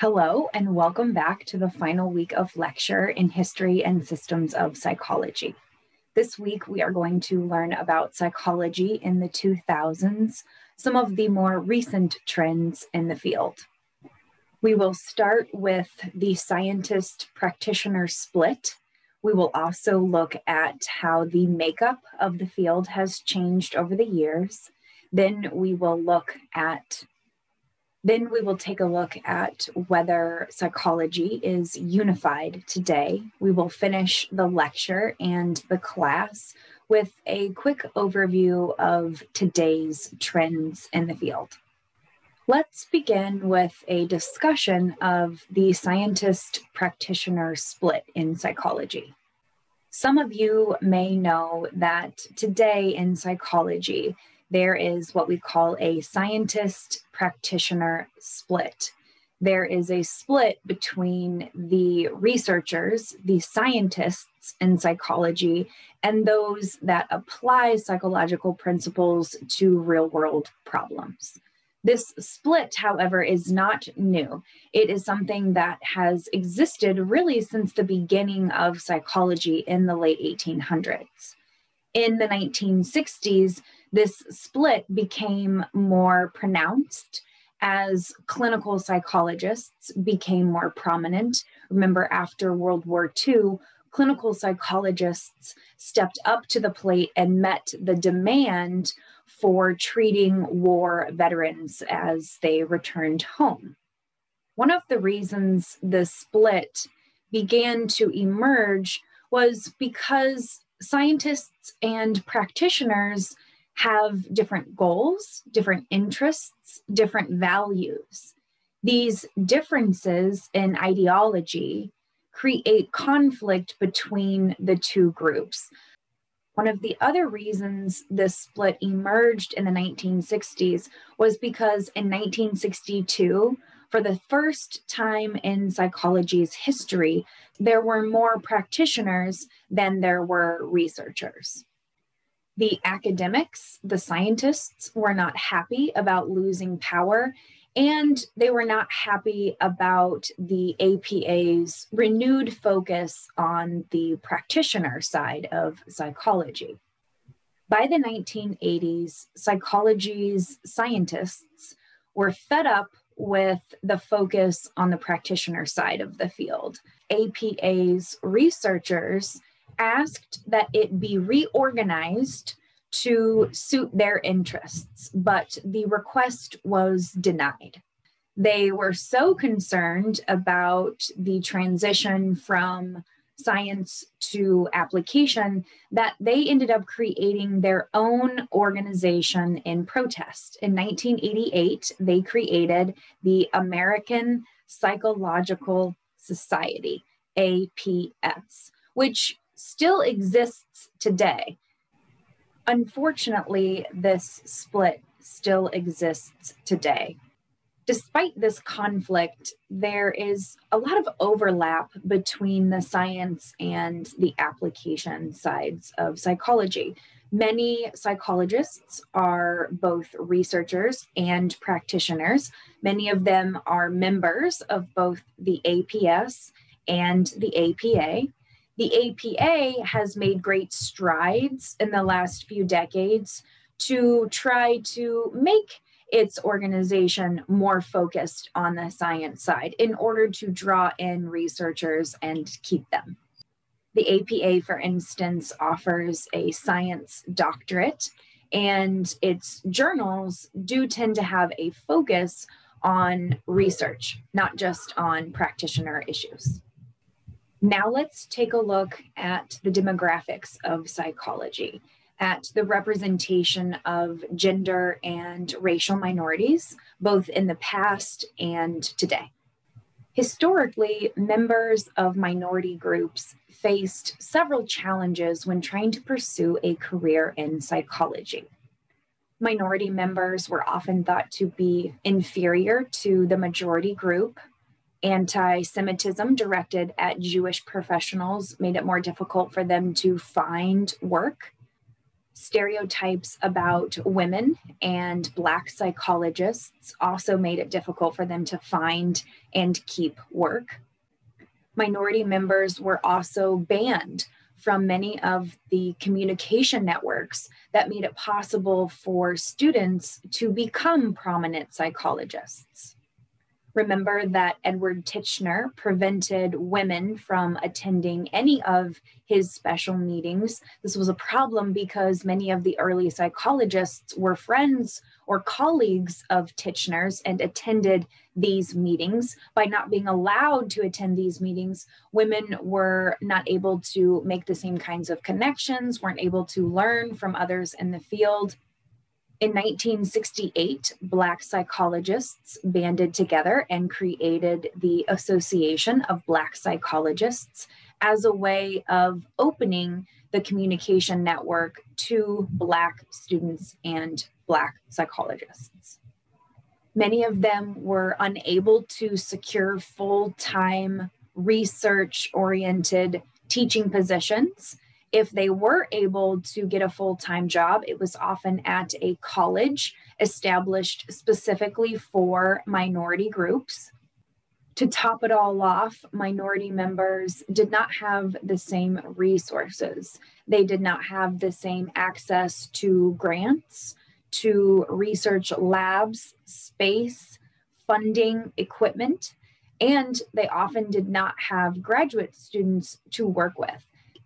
Hello, and welcome back to the final week of lecture in History and Systems of Psychology. This week, we are going to learn about psychology in the 2000s, some of the more recent trends in the field. We will start with the scientist practitioner split. We will also look at how the makeup of the field has changed over the years. Then we will look at then we will take a look at whether psychology is unified today. We will finish the lecture and the class with a quick overview of today's trends in the field. Let's begin with a discussion of the scientist practitioner split in psychology. Some of you may know that today in psychology, there is what we call a scientist practitioner split. There is a split between the researchers, the scientists in psychology, and those that apply psychological principles to real world problems. This split, however, is not new. It is something that has existed really since the beginning of psychology in the late 1800s. In the 1960s, this split became more pronounced as clinical psychologists became more prominent. Remember, after World War II, clinical psychologists stepped up to the plate and met the demand for treating war veterans as they returned home. One of the reasons the split began to emerge was because scientists and practitioners have different goals, different interests, different values. These differences in ideology create conflict between the two groups. One of the other reasons this split emerged in the 1960s was because in 1962, for the first time in psychology's history, there were more practitioners than there were researchers. The academics, the scientists, were not happy about losing power, and they were not happy about the APA's renewed focus on the practitioner side of psychology. By the 1980s, psychology's scientists were fed up with the focus on the practitioner side of the field. APA's researchers asked that it be reorganized to suit their interests, but the request was denied. They were so concerned about the transition from science to application that they ended up creating their own organization in protest. In 1988, they created the American Psychological Society, APS, which still exists today. Unfortunately, this split still exists today. Despite this conflict, there is a lot of overlap between the science and the application sides of psychology. Many psychologists are both researchers and practitioners. Many of them are members of both the APS and the APA. The APA has made great strides in the last few decades to try to make its organization more focused on the science side in order to draw in researchers and keep them. The APA, for instance, offers a science doctorate, and its journals do tend to have a focus on research, not just on practitioner issues. Now let's take a look at the demographics of psychology, at the representation of gender and racial minorities, both in the past and today. Historically, members of minority groups faced several challenges when trying to pursue a career in psychology. Minority members were often thought to be inferior to the majority group anti Semitism directed at Jewish professionals made it more difficult for them to find work. Stereotypes about women and Black psychologists also made it difficult for them to find and keep work. Minority members were also banned from many of the communication networks that made it possible for students to become prominent psychologists. Remember that Edward Titchener prevented women from attending any of his special meetings. This was a problem because many of the early psychologists were friends or colleagues of Titchener's and attended these meetings. By not being allowed to attend these meetings, women were not able to make the same kinds of connections, weren't able to learn from others in the field. In 1968, Black psychologists banded together and created the Association of Black Psychologists as a way of opening the communication network to Black students and Black psychologists. Many of them were unable to secure full time research oriented teaching positions if they were able to get a full time job, it was often at a college established specifically for minority groups. To top it all off, minority members did not have the same resources. They did not have the same access to grants, to research labs, space, funding, equipment, and they often did not have graduate students to work with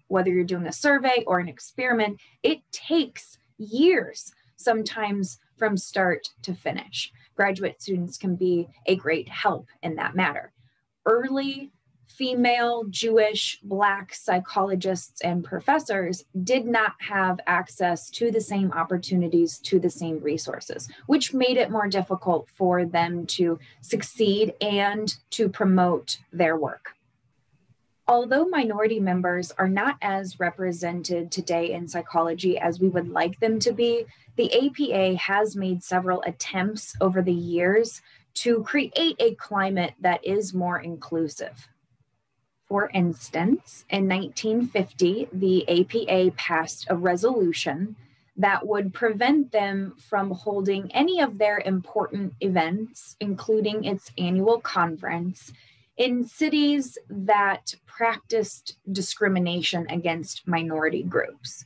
whether you're doing a survey or an experiment, it takes years, sometimes from start to finish. Graduate students can be a great help in that matter. Early female, Jewish, Black psychologists and professors did not have access to the same opportunities, to the same resources, which made it more difficult for them to succeed and to promote their work. Although minority members are not as represented today in psychology as we would like them to be, the APA has made several attempts over the years to create a climate that is more inclusive. For instance, in 1950, the APA passed a resolution that would prevent them from holding any of their important events, including its annual conference, in cities that practiced discrimination against minority groups.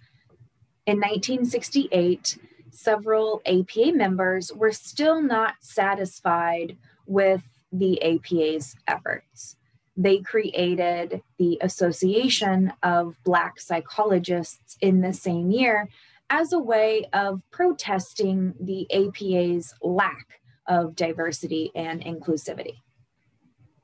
In 1968, several APA members were still not satisfied with the APA's efforts. They created the Association of Black Psychologists in the same year as a way of protesting the APA's lack of diversity and inclusivity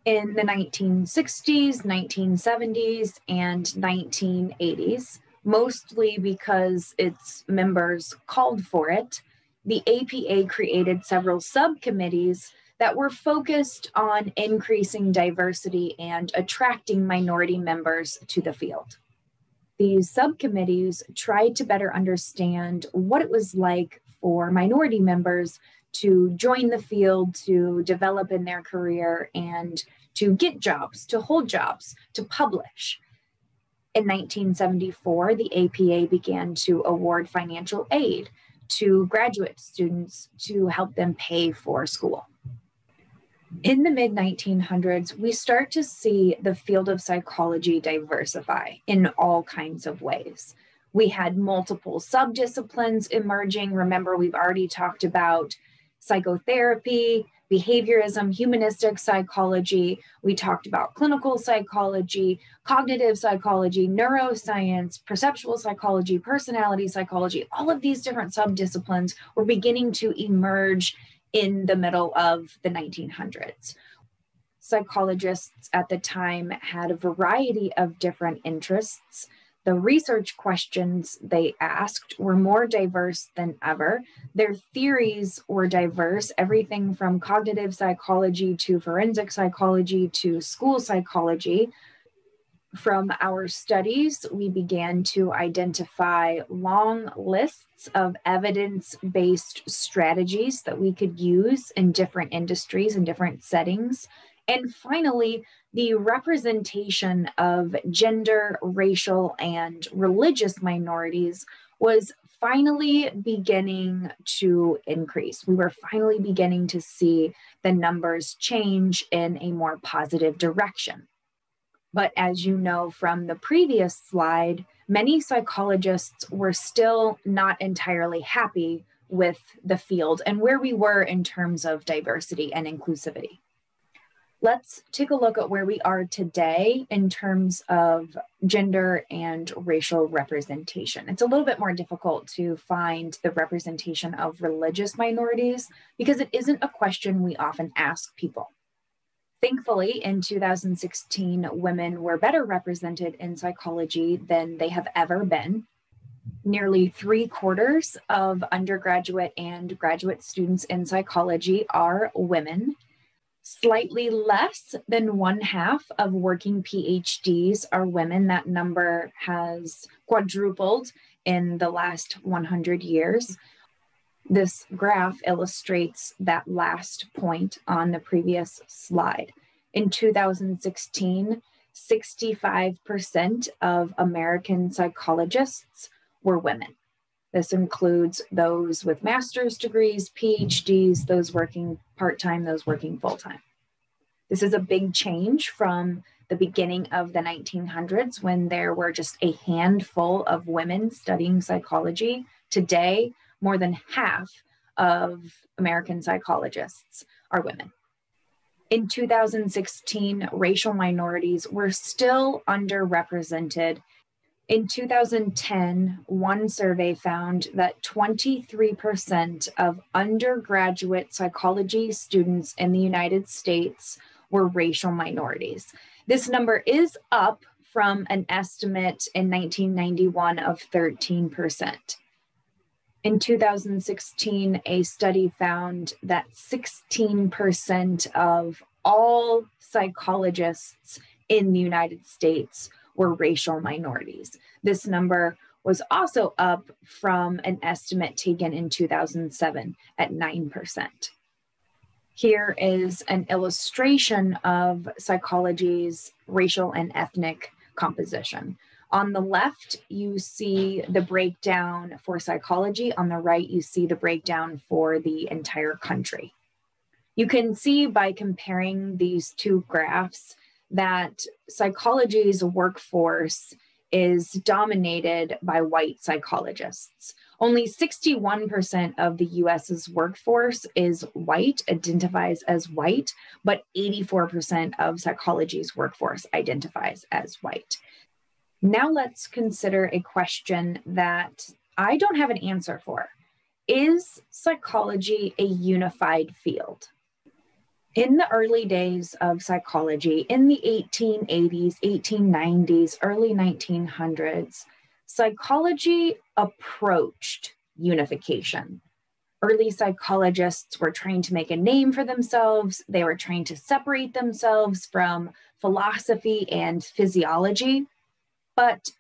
in the 1960s, 1970s, and 1980s, mostly because its members called for it. The APA created several subcommittees that were focused on increasing diversity and attracting minority members to the field. These subcommittees tried to better understand what it was like for minority members to join the field, to develop in their career, and to get jobs, to hold jobs, to publish. In 1974, the APA began to award financial aid to graduate students to help them pay for school. In the mid 1900s, we start to see the field of psychology diversify in all kinds of ways. We had multiple subdisciplines emerging. Remember, we've already talked about psychotherapy, behaviorism, humanistic psychology. We talked about clinical psychology, cognitive psychology, neuroscience, perceptual psychology, personality psychology. All of these different subdisciplines were beginning to emerge in the middle of the 1900s. Psychologists at the time had a variety of different interests the research questions they asked were more diverse than ever. Their theories were diverse, everything from cognitive psychology to forensic psychology to school psychology. From our studies, we began to identify long lists of evidence based strategies that we could use in different industries and different settings. And finally, the representation of gender, racial, and religious minorities was finally beginning to increase. We were finally beginning to see the numbers change in a more positive direction. But as you know from the previous slide, many psychologists were still not entirely happy with the field and where we were in terms of diversity and inclusivity. Let's take a look at where we are today in terms of gender and racial representation. It's a little bit more difficult to find the representation of religious minorities because it isn't a question we often ask people. Thankfully, in 2016, women were better represented in psychology than they have ever been. Nearly three quarters of undergraduate and graduate students in psychology are women Slightly less than one half of working PhDs are women. That number has quadrupled in the last 100 years. This graph illustrates that last point on the previous slide. In 2016, 65% of American psychologists were women. This includes those with master's degrees, PhDs, those working part time, those working full time. This is a big change from the beginning of the 1900s when there were just a handful of women studying psychology. Today, more than half of American psychologists are women. In 2016, racial minorities were still underrepresented in 2010, one survey found that 23% of undergraduate psychology students in the United States were racial minorities. This number is up from an estimate in 1991 of 13%. In 2016, a study found that 16% of all psychologists in the United States were racial minorities. This number was also up from an estimate taken in 2007 at 9%. Here is an illustration of psychology's racial and ethnic composition. On the left, you see the breakdown for psychology. On the right, you see the breakdown for the entire country. You can see by comparing these two graphs that psychology's workforce is dominated by white psychologists. Only 61% of the US's workforce is white, identifies as white, but 84% of psychology's workforce identifies as white. Now let's consider a question that I don't have an answer for. Is psychology a unified field? In the early days of psychology, in the 1880s, 1890s, early 1900s, psychology approached unification. Early psychologists were trying to make a name for themselves, they were trying to separate themselves from philosophy and physiology. But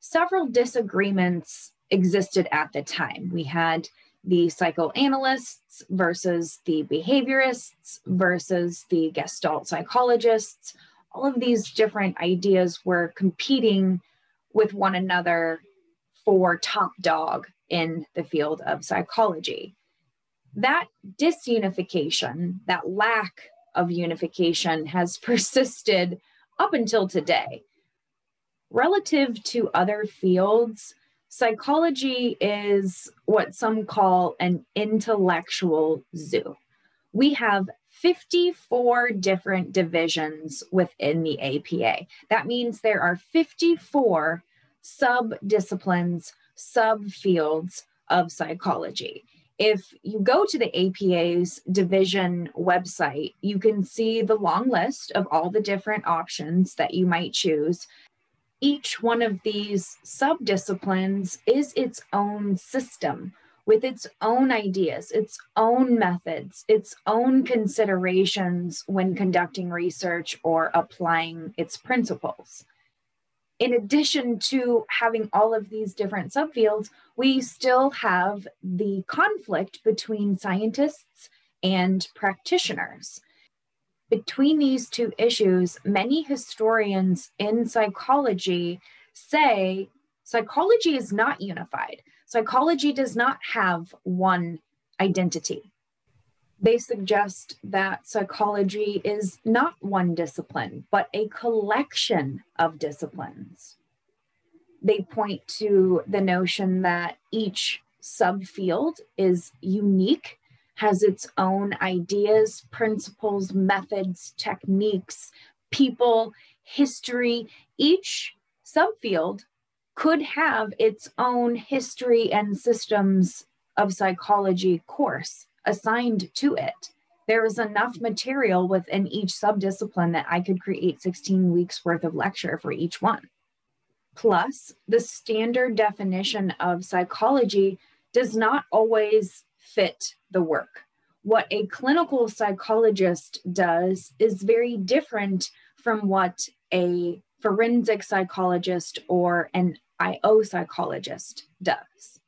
several disagreements existed at the time. We had the psychoanalysts versus the behaviorists versus the gestalt psychologists. All of these different ideas were competing with one another for top dog in the field of psychology. That disunification, that lack of unification, has persisted up until today. Relative to other fields, Psychology is what some call an intellectual zoo. We have 54 different divisions within the APA. That means there are 54 sub disciplines, subfields of psychology. If you go to the APA's division website, you can see the long list of all the different options that you might choose each one of these subdisciplines is its own system with its own ideas, its own methods, its own considerations when conducting research or applying its principles. In addition to having all of these different subfields, we still have the conflict between scientists and practitioners. Between these two issues, many historians in psychology say psychology is not unified. psychology does not have one identity. They suggest that psychology is not one discipline, but a collection of disciplines. They point to the notion that each subfield is unique, has its own ideas, principles, methods, techniques, people, history. Each subfield could have its own history and systems of psychology course assigned to it. There is enough material within each subdiscipline that I could create 16 weeks worth of lecture for each one. Plus, the standard definition of psychology does not always fit the work. What a clinical psychologist does is very different from what a forensic psychologist or an IO psychologist does.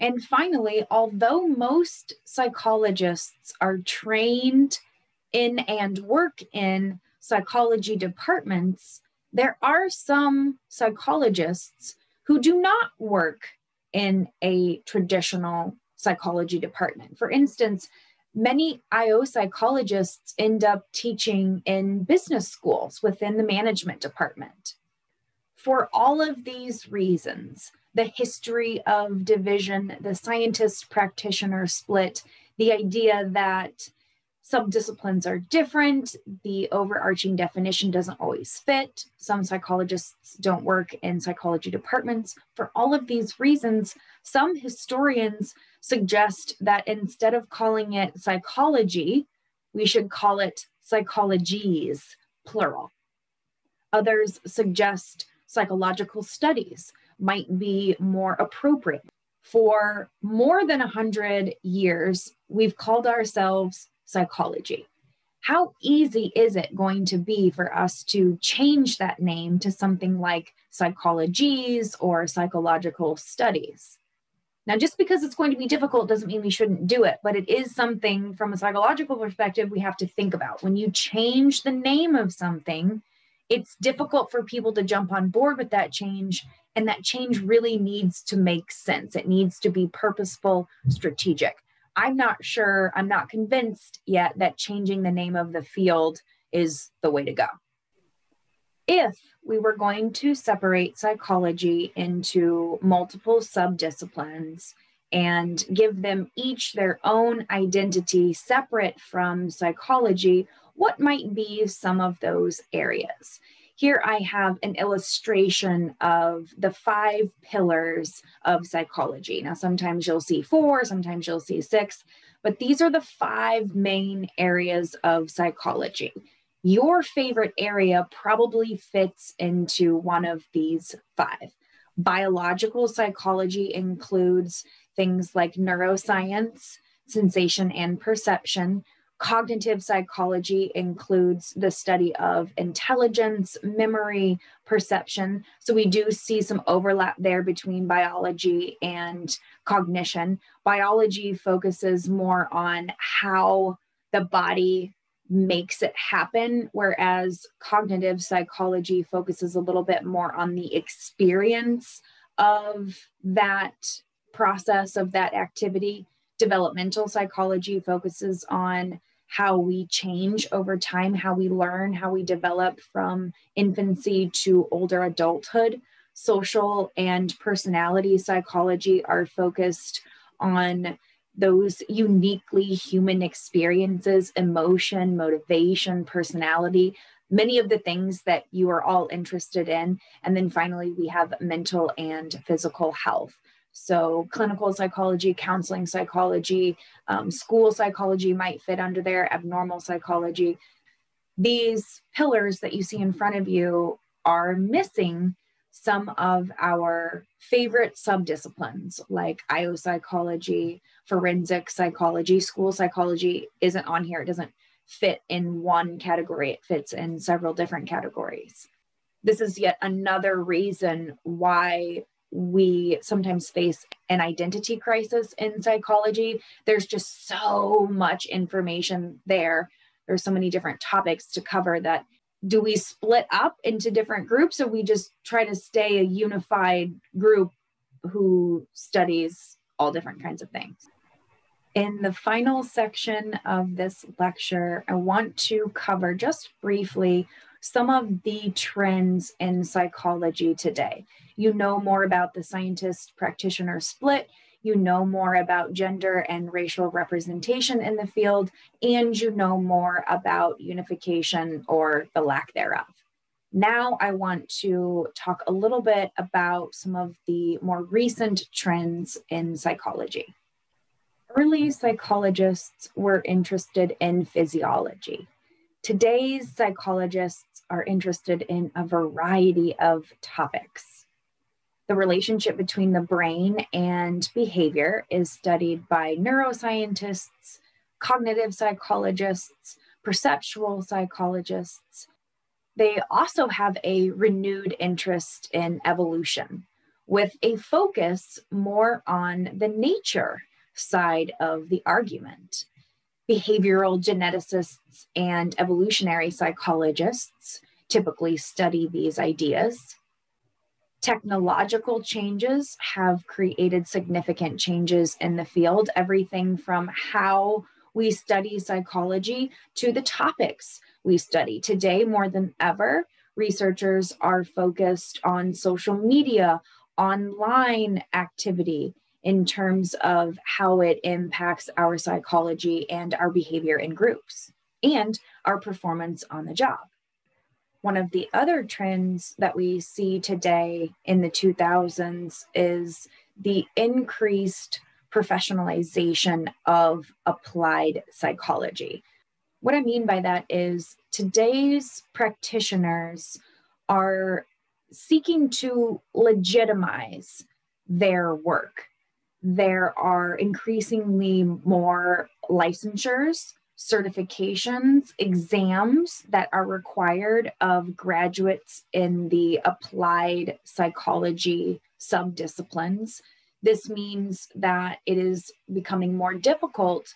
And finally, although most psychologists are trained in and work in psychology departments, there are some psychologists who do not work in a traditional psychology department. For instance, many IO psychologists end up teaching in business schools within the management department. For all of these reasons, the history of division, the scientist practitioner split, the idea that subdisciplines are different, the overarching definition doesn't always fit. Some psychologists don't work in psychology departments. For all of these reasons, some historians suggest that instead of calling it psychology, we should call it psychologies, plural. Others suggest psychological studies might be more appropriate. For more than 100 years, we've called ourselves psychology. How easy is it going to be for us to change that name to something like psychologies or psychological studies? Now, just because it's going to be difficult doesn't mean we shouldn't do it, but it is something from a psychological perspective we have to think about. When you change the name of something, it's difficult for people to jump on board with that change. And that change really needs to make sense. It needs to be purposeful, strategic. I'm not sure, I'm not convinced yet that changing the name of the field is the way to go. If we were going to separate psychology into multiple subdisciplines and give them each their own identity separate from psychology, what might be some of those areas? Here I have an illustration of the five pillars of psychology. Now, sometimes you'll see four, sometimes you'll see six, but these are the five main areas of psychology. Your favorite area probably fits into one of these five. Biological psychology includes things like neuroscience, sensation and perception, Cognitive psychology includes the study of intelligence, memory, perception. So we do see some overlap there between biology and cognition. Biology focuses more on how the body makes it happen, whereas cognitive psychology focuses a little bit more on the experience of that process, of that activity. Developmental psychology focuses on how we change over time, how we learn, how we develop from infancy to older adulthood. Social and personality psychology are focused on those uniquely human experiences, emotion, motivation, personality, many of the things that you are all interested in. And then finally, we have mental and physical health. So, clinical psychology, counseling psychology, um, school psychology might fit under there, abnormal psychology. These pillars that you see in front of you are missing some of our favorite subdisciplines like IO psychology, forensic psychology, school psychology isn't on here. It doesn't fit in one category, it fits in several different categories. This is yet another reason why we sometimes face an identity crisis in psychology. There's just so much information there. There's so many different topics to cover that do we split up into different groups or we just try to stay a unified group who studies all different kinds of things. In the final section of this lecture, I want to cover just briefly some of the trends in psychology today. You know more about the scientist practitioner split, you know more about gender and racial representation in the field, and you know more about unification or the lack thereof. Now, I want to talk a little bit about some of the more recent trends in psychology. Early psychologists were interested in physiology. Today's psychologists are interested in a variety of topics. The relationship between the brain and behavior is studied by neuroscientists, cognitive psychologists, perceptual psychologists. They also have a renewed interest in evolution, with a focus more on the nature side of the argument. Behavioral geneticists and evolutionary psychologists typically study these ideas. Technological changes have created significant changes in the field, everything from how we study psychology to the topics we study. Today, more than ever, researchers are focused on social media, online activity, in terms of how it impacts our psychology and our behavior in groups and our performance on the job. One of the other trends that we see today in the 2000s is the increased professionalization of applied psychology. What I mean by that is today's practitioners are seeking to legitimize their work there are increasingly more licensures, certifications, exams that are required of graduates in the applied psychology subdisciplines. This means that it is becoming more difficult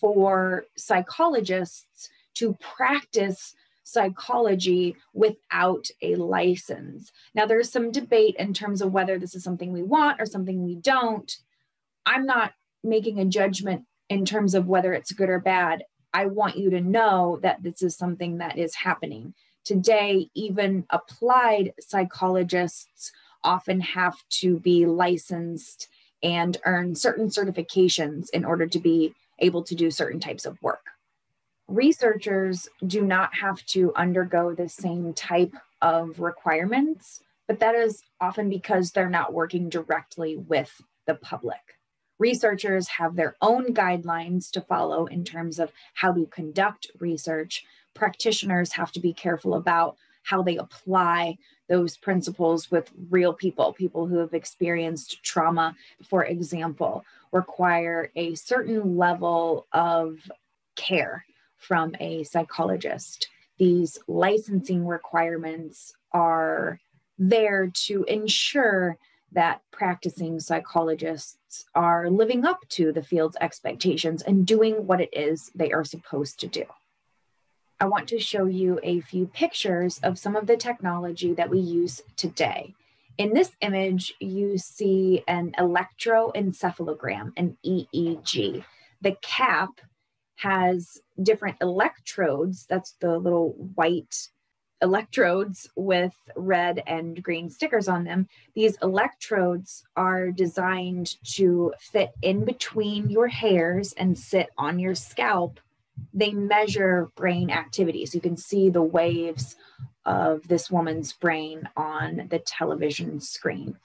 for psychologists to practice psychology without a license. Now, there's some debate in terms of whether this is something we want or something we don't. I'm not making a judgment in terms of whether it's good or bad. I want you to know that this is something that is happening. Today, even applied psychologists often have to be licensed and earn certain certifications in order to be able to do certain types of work. Researchers do not have to undergo the same type of requirements, but that is often because they're not working directly with the public researchers have their own guidelines to follow in terms of how to conduct research. Practitioners have to be careful about how they apply those principles with real people. People who have experienced trauma, for example, require a certain level of care from a psychologist. These licensing requirements are there to ensure that practicing psychologists are living up to the field's expectations and doing what it is they are supposed to do. I want to show you a few pictures of some of the technology that we use today. In this image, you see an electroencephalogram, an EEG. The cap has different electrodes, that's the little white electrodes with red and green stickers on them. These electrodes are designed to fit in between your hairs and sit on your scalp. They measure brain activity. So you can see the waves of this woman's brain on the television screen.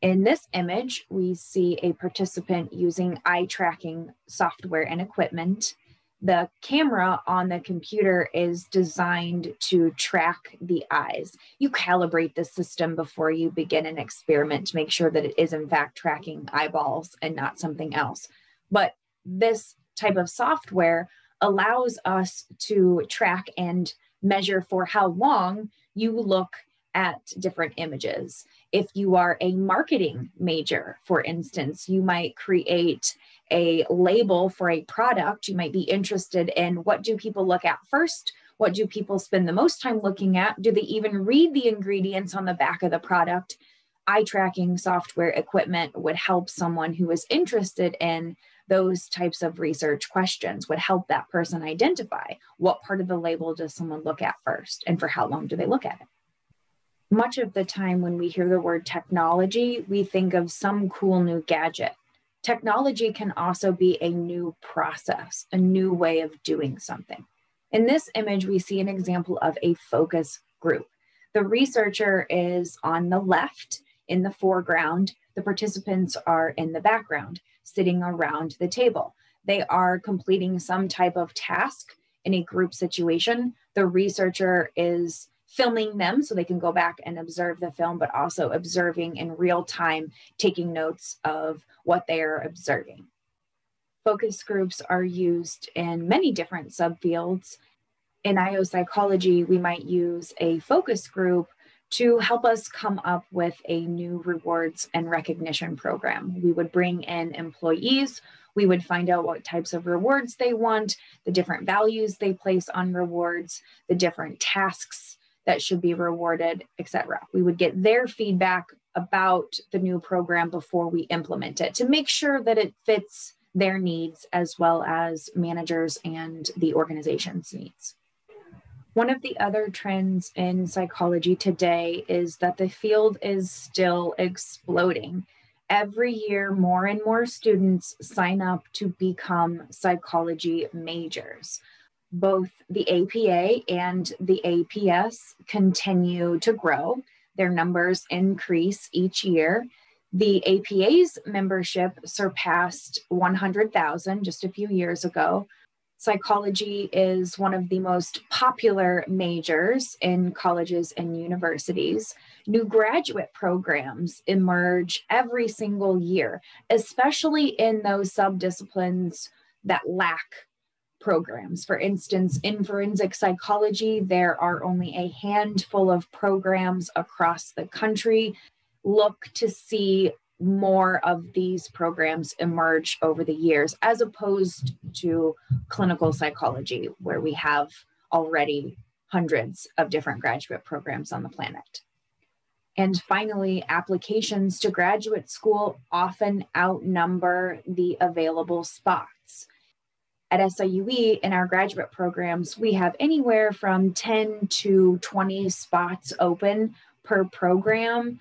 In this image, we see a participant using eye tracking software and equipment the camera on the computer is designed to track the eyes. You calibrate the system before you begin an experiment to make sure that it is, in fact, tracking eyeballs and not something else. But this type of software allows us to track and measure for how long you look at different images. If you are a marketing major, for instance, you might create a label for a product. You might be interested in what do people look at first? What do people spend the most time looking at? Do they even read the ingredients on the back of the product? eye tracking software equipment would help someone who is interested in those types of research questions would help that person identify what part of the label does someone look at first and for how long do they look at it much of the time when we hear the word technology we think of some cool new gadget technology can also be a new process a new way of doing something in this image we see an example of a focus group the researcher is on the left in the foreground. The participants are in the background, sitting around the table. They are completing some type of task in a group situation. The researcher is filming them so they can go back and observe the film, but also observing in real time, taking notes of what they are observing. Focus groups are used in many different subfields. In IO psychology, we might use a focus group to help us come up with a new rewards and recognition program. We would bring in employees, we would find out what types of rewards they want, the different values they place on rewards, the different tasks that should be rewarded, etc. We would get their feedback about the new program before we implement it to make sure that it fits their needs as well as managers and the organization's needs. One of the other trends in psychology today is that the field is still exploding. Every year, more and more students sign up to become psychology majors. Both the APA and the APS continue to grow. Their numbers increase each year. The APA's membership surpassed 100,000 just a few years ago, Psychology is one of the most popular majors in colleges and universities. New graduate programs emerge every single year, especially in those subdisciplines that lack programs. For instance, in forensic psychology, there are only a handful of programs across the country. Look to see more of these programs emerge over the years, as opposed to clinical psychology, where we have already hundreds of different graduate programs on the planet. And finally, applications to graduate school often outnumber the available spots. At SIUE, in our graduate programs, we have anywhere from 10 to 20 spots open per program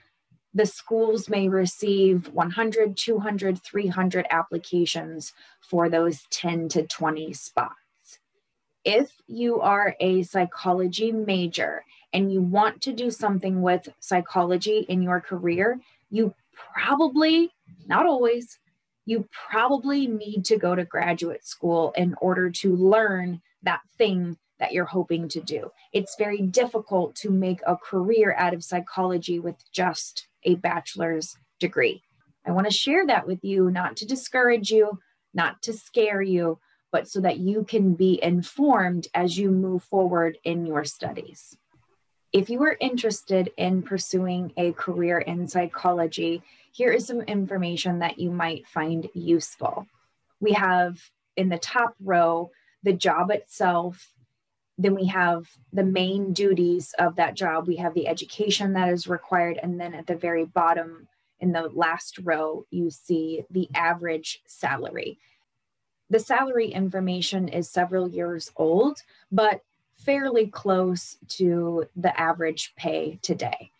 the schools may receive 100, 200, 300 applications for those 10 to 20 spots. If you are a psychology major and you want to do something with psychology in your career, you probably, not always, you probably need to go to graduate school in order to learn that thing that you're hoping to do. It's very difficult to make a career out of psychology with just a bachelor's degree. I want to share that with you, not to discourage you, not to scare you, but so that you can be informed as you move forward in your studies. If you are interested in pursuing a career in psychology, here is some information that you might find useful. We have in the top row the job itself, then we have the main duties of that job. We have the education that is required. And then at the very bottom, in the last row, you see the average salary. The salary information is several years old, but fairly close to the average pay today.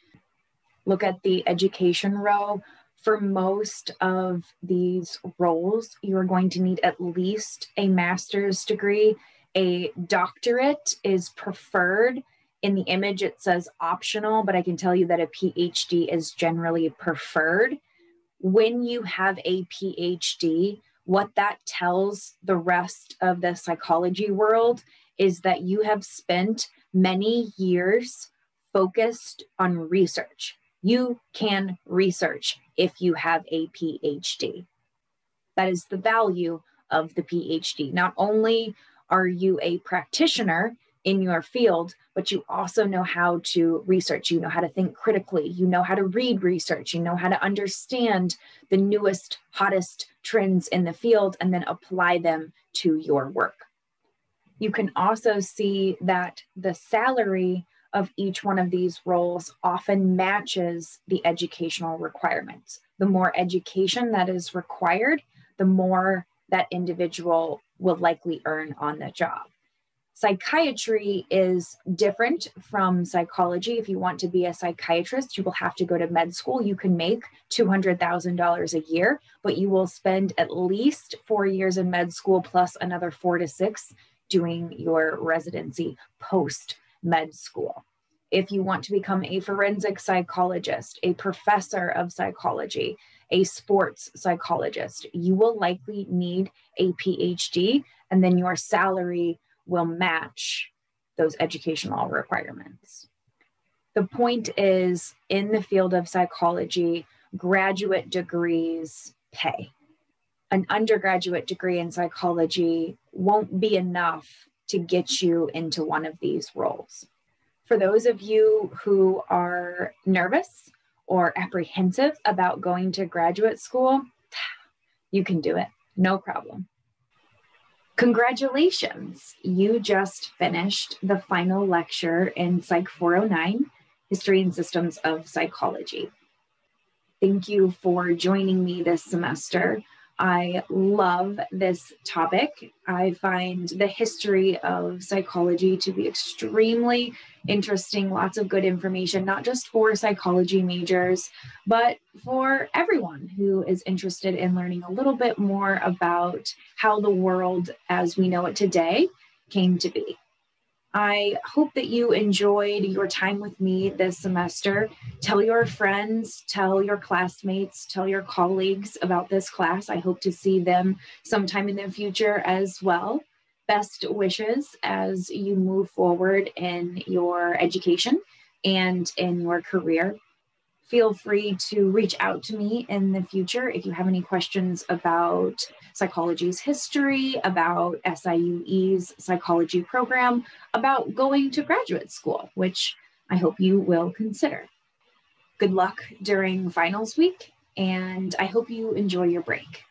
Look at the education row. For most of these roles, you're going to need at least a master's degree a doctorate is preferred. In the image, it says optional, but I can tell you that a PhD is generally preferred. When you have a PhD, what that tells the rest of the psychology world is that you have spent many years focused on research. You can research if you have a PhD. That is the value of the PhD. Not only are you a practitioner in your field, but you also know how to research. You know how to think critically. You know how to read research. You know how to understand the newest, hottest trends in the field and then apply them to your work. You can also see that the salary of each one of these roles often matches the educational requirements. The more education that is required, the more that individual will likely earn on the job. Psychiatry is different from psychology. If you want to be a psychiatrist, you will have to go to med school. You can make $200,000 a year, but you will spend at least four years in med school plus another four to six doing your residency post med school. If you want to become a forensic psychologist, a professor of psychology, a sports psychologist, you will likely need a PhD, and then your salary will match those educational requirements. The point is in the field of psychology, graduate degrees pay. An undergraduate degree in psychology won't be enough to get you into one of these roles. For those of you who are nervous or apprehensive about going to graduate school, you can do it, no problem. Congratulations! You just finished the final lecture in Psych 409 History and Systems of Psychology. Thank you for joining me this semester I love this topic. I find the history of psychology to be extremely interesting, lots of good information, not just for psychology majors, but for everyone who is interested in learning a little bit more about how the world as we know it today came to be. I hope that you enjoyed your time with me this semester. Tell your friends, tell your classmates, tell your colleagues about this class. I hope to see them sometime in the future as well. Best wishes as you move forward in your education and in your career feel free to reach out to me in the future if you have any questions about psychology's history, about SIUE's psychology program, about going to graduate school, which I hope you will consider. Good luck during finals week, and I hope you enjoy your break.